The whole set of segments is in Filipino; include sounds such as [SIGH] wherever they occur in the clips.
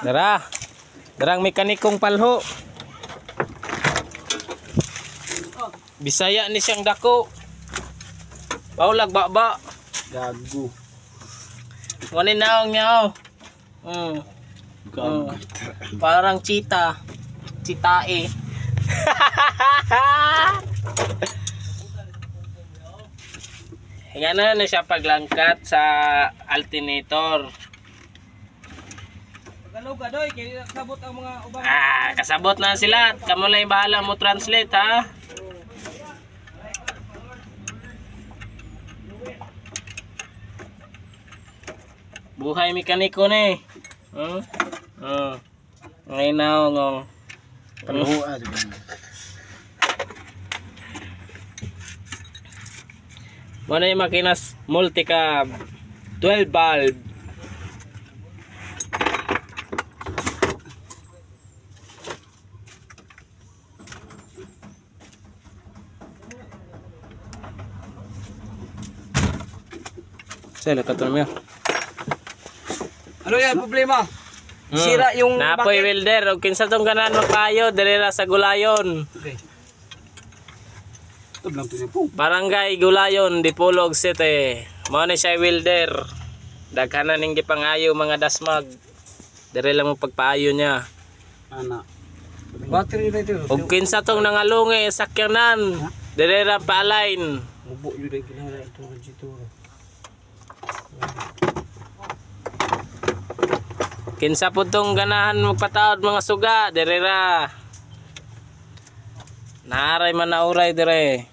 Dara. Darang mekanikong palho. Bisaya ni siyang dako. Paulag baba. Gago. Kunin na ang nyaw. Mm. Gago. Parang cheetah. Chitae. Yan [LAUGHS] na na siya paglangkat sa alternator. Pagalaw ka doy, kaya sabot ang mga ubang. Ah, kasabot na sila. Kamu lang bahala mo translate ha. Buhay mekaniko ni. Hmm? Hmm. Ngayon na ngong. Panuhuan. Muna yung makinas multicab 12 bulb. Sila ka mo. Ano yan problema? Sira yung Napoy bucket. welder og kinsa tong kanan magpayo diri ra sa Gulayon. Okay. Barangay Gulayon, Dipolog City. Mao ni siya welder. Daghanan ning gipangayo mga dasmag. Diri lang mo pagpaayo niya. Ana. Battery na ito. Ug kinsa tong nangalungi sakyanan. Diri ra pa-align. Ubo yun ito ng G2. Kinsa po tong ganahan magpataod mga suga, diri ra. Naaray man nauray dire.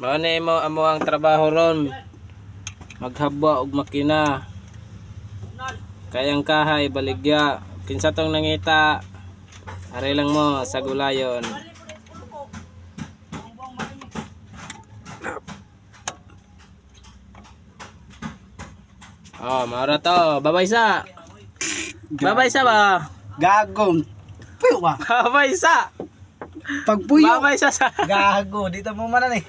Mao ni mo amo ang trabaho ron. Maghabwa og makina. Kayang kahay baligya. Kinsa tong nangita. Ari lang mo sa gulayon. Oh, maura to. Babay sa. Babay sa ba? Gago. Puyo ba? [LAUGHS] Babay sa. Pag puyo. Babay sa sa. Gago. Dito mo manan eh.